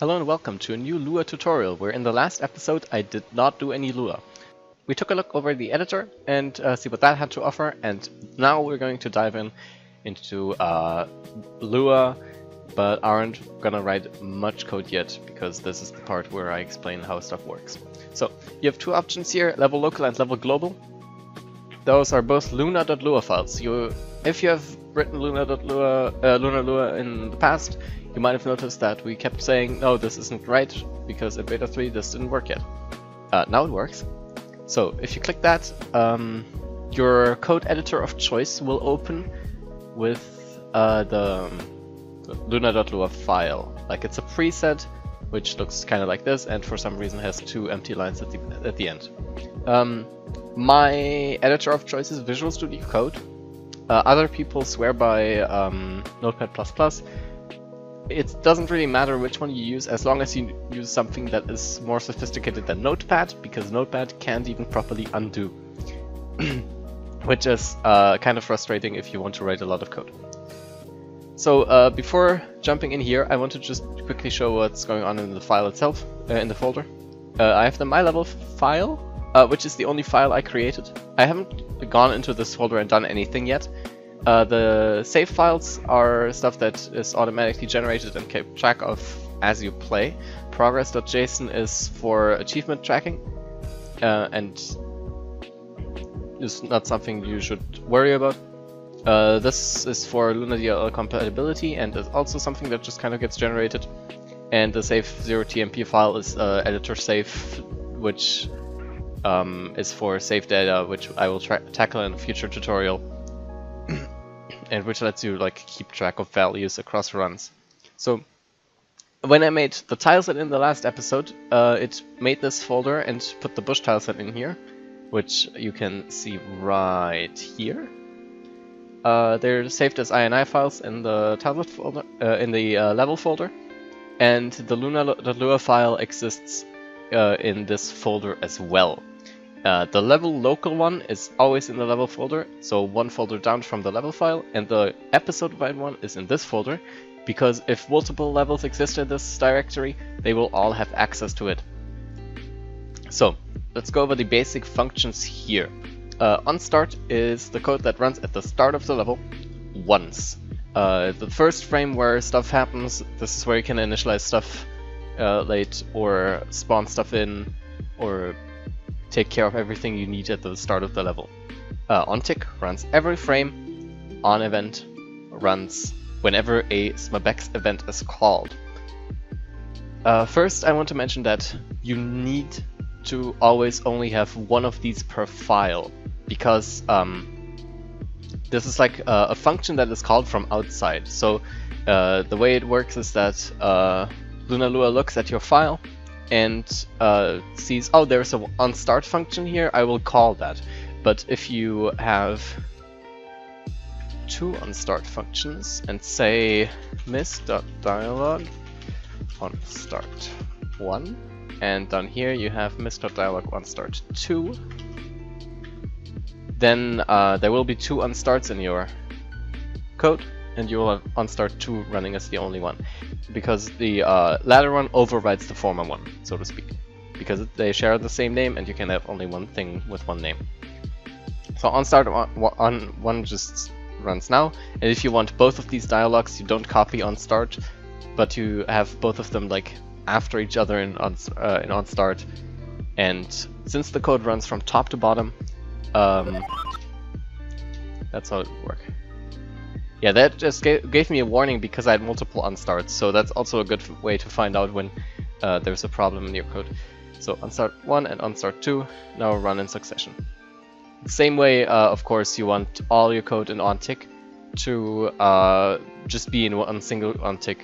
Hello and welcome to a new Lua tutorial where in the last episode I did not do any Lua. We took a look over the editor and uh, see what that had to offer and now we're going to dive in into uh, Lua but aren't gonna write much code yet because this is the part where I explain how stuff works. So you have two options here, level local and level global. Those are both luna.lua files. You, if you have written luna.lua, uh, luna lua in the past, you might have noticed that we kept saying, no, this isn't right, because in beta 3 this didn't work yet. Uh, now it works. So if you click that, um, your code editor of choice will open with uh, the luna.lua file. Like it's a preset, which looks kind of like this, and for some reason has two empty lines at the, at the end. Um, my editor of choice is Visual Studio Code. Uh, other people swear by um, Notepad++, it doesn't really matter which one you use as long as you use something that is more sophisticated than Notepad, because Notepad can't even properly undo. Which is uh, kind of frustrating if you want to write a lot of code. So uh, before jumping in here, I want to just quickly show what's going on in the file itself, uh, in the folder. Uh, I have the mylevel file, uh, which is the only file I created. I haven't gone into this folder and done anything yet, uh, the save files are stuff that is automatically generated and kept track of as you play. Progress.json is for achievement tracking uh, and is not something you should worry about. Uh, this is for LunaDLL compatibility and is also something that just kind of gets generated. And the save 0tmp file is uh, editor save, which um, is for save data, which I will tackle in a future tutorial and which lets you like keep track of values across runs. So when I made the tileset in the last episode, uh, it made this folder and put the bush tileset in here, which you can see right here. Uh, they're saved as INI files in the tileset folder, uh, in the uh, level folder, and the Luna.lua file exists uh, in this folder as well. Uh, the level local one is always in the level folder, so one folder down from the level file, and the episode wide one is in this folder, because if multiple levels exist in this directory, they will all have access to it. So, let's go over the basic functions here. Uh, onStart is the code that runs at the start of the level once. Uh, the first frame where stuff happens, this is where you can initialize stuff uh, late or spawn stuff in or take care of everything you need at the start of the level. Uh, onTick runs every frame, on event runs whenever a SMBX event is called. Uh, first, I want to mention that you need to always only have one of these per file, because um, this is like uh, a function that is called from outside. So uh, the way it works is that uh, LunaLua looks at your file, and uh, sees, oh, there's a onStart function here, I will call that. But if you have two onStart functions and say Misc.dialog on start 1, and down here you have Misc.dialog on start 2, then uh, there will be two onstarts in your code, and you will have onStart 2 running as the only one. Because the uh, latter one overrides the former one, so to speak. Because they share the same name and you can have only one thing with one name. So on, on one just runs now, and if you want both of these dialogues, you don't copy onStart, but you have both of them like after each other in, on, uh, in onStart. And since the code runs from top to bottom, um, that's how it works. Yeah, that just gave, gave me a warning because I had multiple onStarts, so that's also a good way to find out when uh, there's a problem in your code. So onStart 1 and onStart 2 now run in succession. Same way, uh, of course, you want all your code in onTick to uh, just be in one single onTick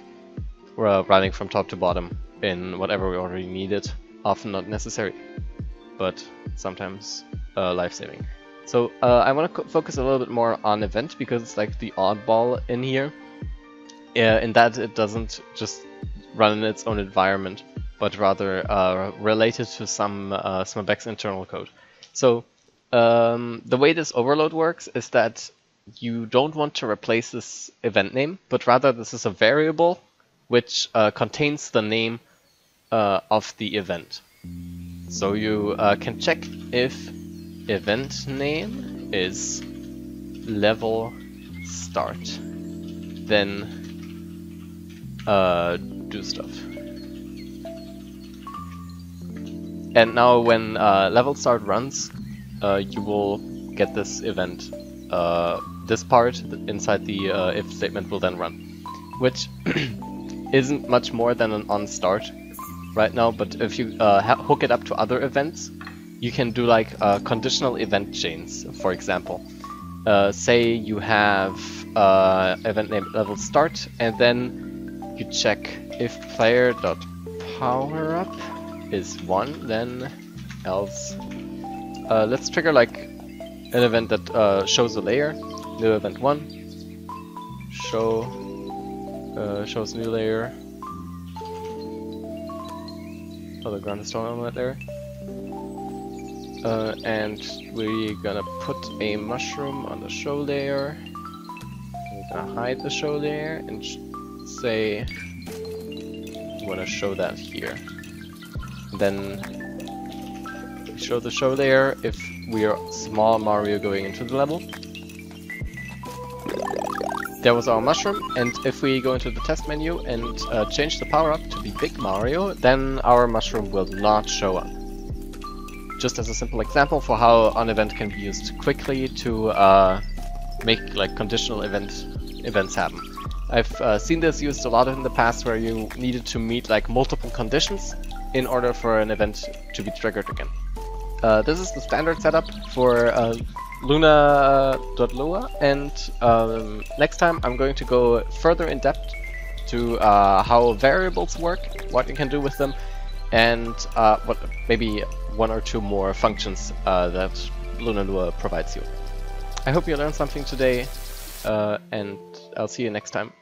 uh, running from top to bottom in whatever we already needed. Often not necessary, but sometimes uh, life-saving. So uh, I want to focus a little bit more on event because it's like the oddball in here. Uh, in that it doesn't just run in its own environment, but rather uh, related to some uh, SMBX internal code. So um, the way this overload works is that you don't want to replace this event name, but rather this is a variable which uh, contains the name uh, of the event. So you uh, can check if event name is level start. Then uh, do stuff. And now when uh, level start runs, uh, you will get this event. Uh, this part inside the uh, if statement will then run, which isn't much more than an on start right now, but if you uh, hook it up to other events, you can do like uh, conditional event chains, for example. Uh, say you have uh, event name level start, and then you check if player dot power up is one, then else. Uh, let's trigger like an event that uh, shows a layer, new event one, show shows new layer, for the groundstone omelet there. Uh, and we're gonna put a mushroom on the show layer. We're gonna hide the show layer and say we wanna show that here. And then show the show layer if we are small Mario going into the level. There was our mushroom, and if we go into the test menu and uh, change the power up to be Big Mario, then our mushroom will not show up. Just as a simple example for how an event can be used quickly to uh, make like conditional event events happen. I've uh, seen this used a lot in the past where you needed to meet like multiple conditions in order for an event to be triggered again. Uh, this is the standard setup for uh, Luna.lua, and um, next time I'm going to go further in depth to uh, how variables work, what you can do with them, and uh, what maybe one or two more functions uh, that Luna Lua provides you. I hope you learned something today, uh, and I'll see you next time.